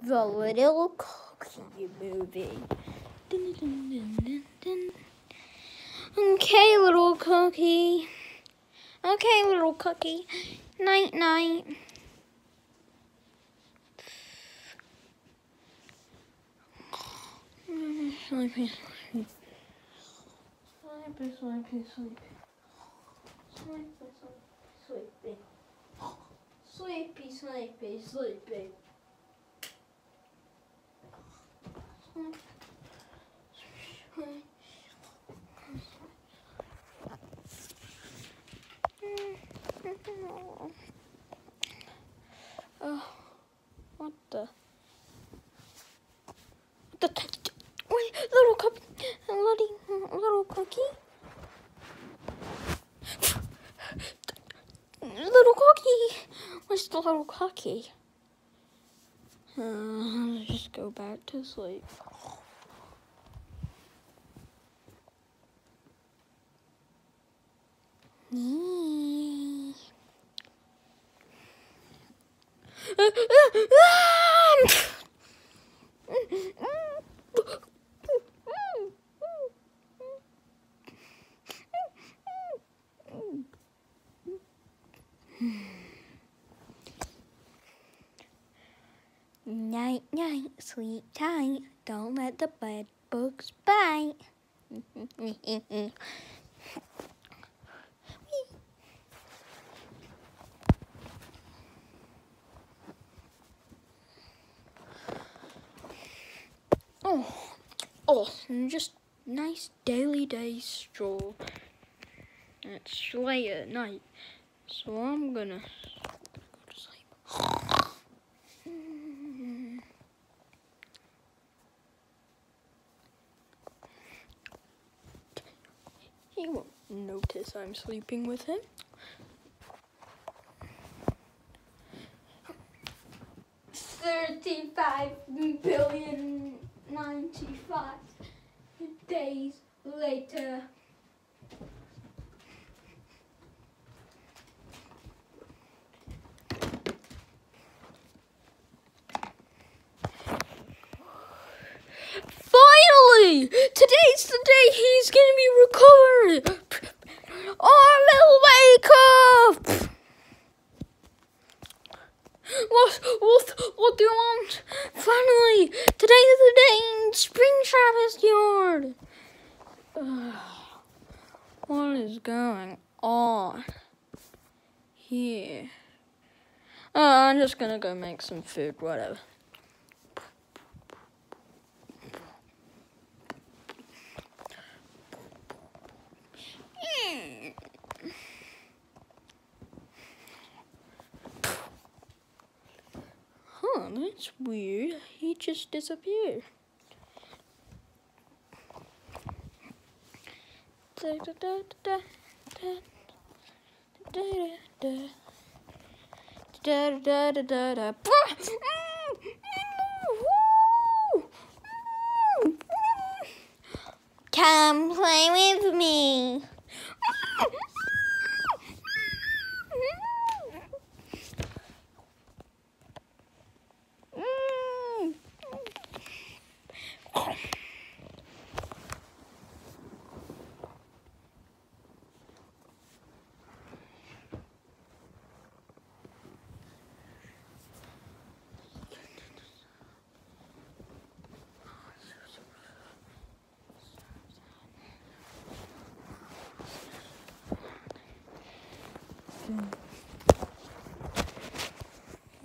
The Little Cookie Movie. Dun, dun, dun. Okay, little cookie. Okay, little cookie. Night, night. Sleepy, sleepy. Sleepy, sleepy, sleepy. Sleepy, sleepy, sleepy. Sleepy, sleepy, sleepy. Oh, what the? What the? Wait, little cup, little, little cookie. Little cookie. Where's the little cookie? Uh, just go back to sleep. Night, night, sleep tight. Don't let the bed bugs bite. oh, oh, just nice daily day stroll. It's late at night, so I'm gonna go to sleep. He won't notice I'm sleeping with him. Thirty-five billion ninety-five days later. Finally! Today's the day he's gonna be recovered! Orville, wake up! What, what, what do you want? Finally! Today's the day in Spring Ugh. what is going on here? Oh, I'm just gonna go make some food, whatever. Hmm. Huh, that's weird. He just disappeared. Da, da, da, da, da, da, da, da. Da, da, da, da, da. Come play with me.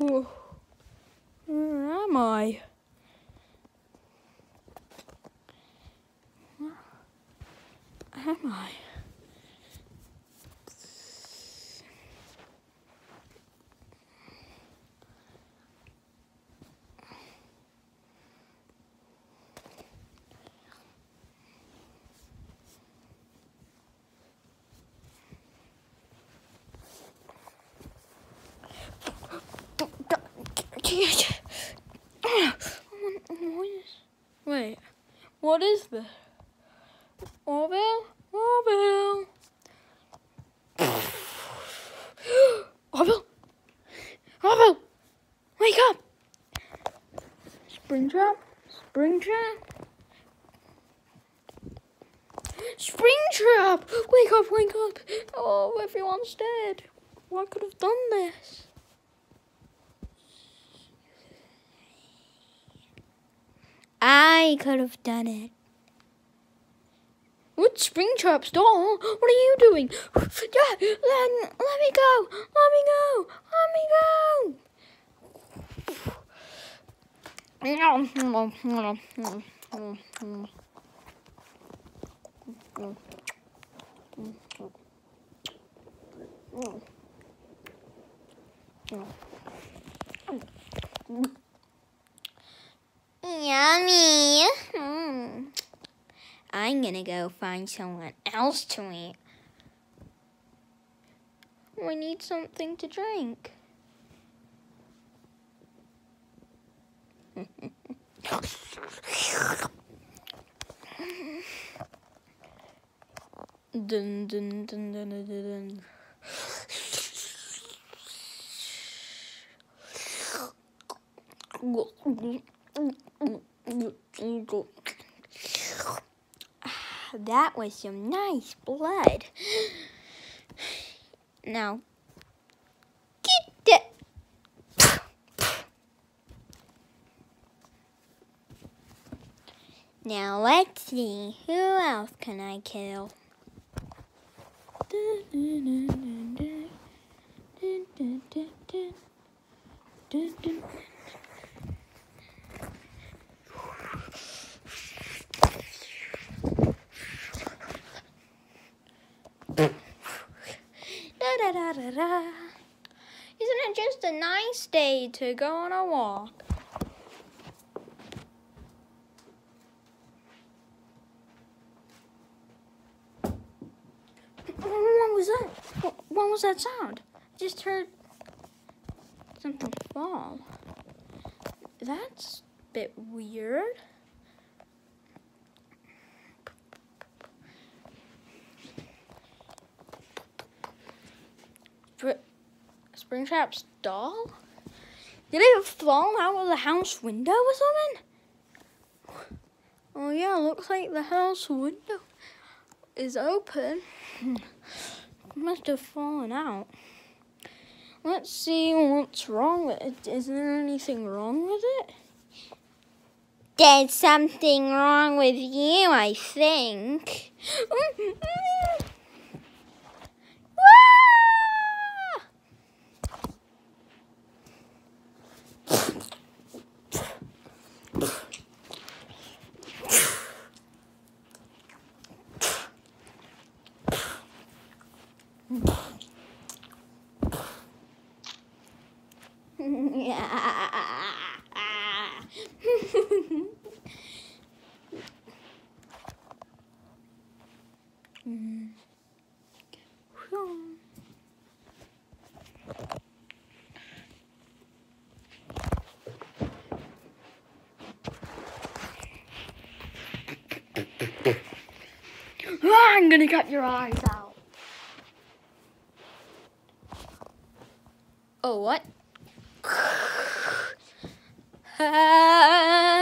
Where am I? Where am I? This? Orville? Orville? Orville? Orville? Wake up! Springtrap? Springtrap? Springtrap! Wake up, wake up! Oh, everyone's dead. I could have done this. I could have done it. What spring Springtrap's doll? What are you doing? Yeah, let, let me go! Let me go! Let me go! Yummy. I'm gonna go find someone else to eat. We need something to drink. dun, dun, dun, dun, dun, dun. That was some nice blood. Now, get it. Now let's see, who else can I kill da, da, da. Isn't it just a nice day to go on a walk? What was that? What, was that sound? I just heard something fall. That's a bit weird. Spr- Springtrap's doll? Did it fall out of the house window or something? Oh yeah, looks like the house window is open. Must have fallen out. Let's see what's wrong with it. Is there anything wrong with it? There's something wrong with you, I think. I'm gonna cut your eyes out. Oh, what? Ah.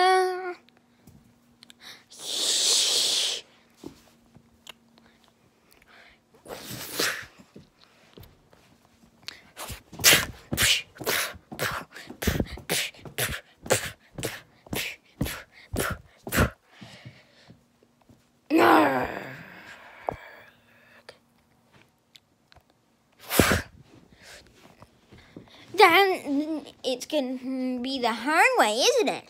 Then it's gonna be the hard way, isn't it?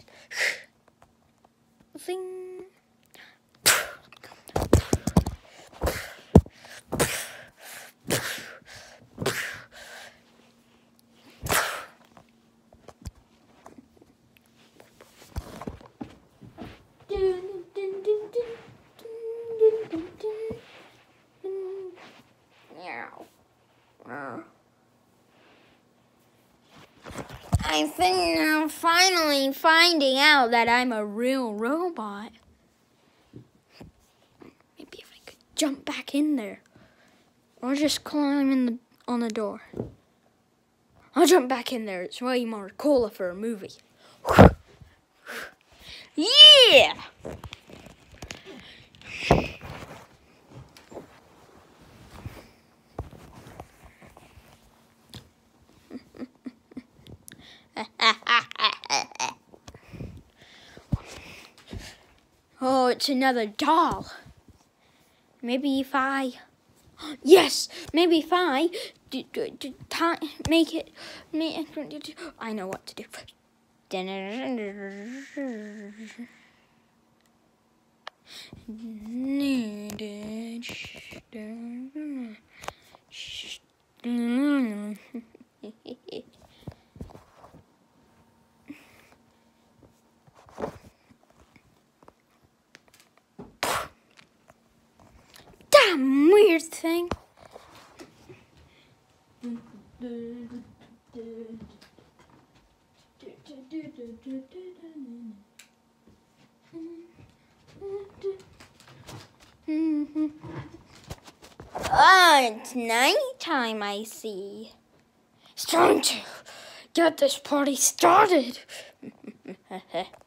I'm, I'm finally finding out that I'm a real robot. Maybe if I could jump back in there. Or just climb in the, on the door. I'll jump back in there. It's way more cooler for a movie. yeah! oh, it's another doll. Maybe if I... Yes! Maybe if I—make it... Make, I know what to do. Oh, it's night time, I see. It's time to get this party started.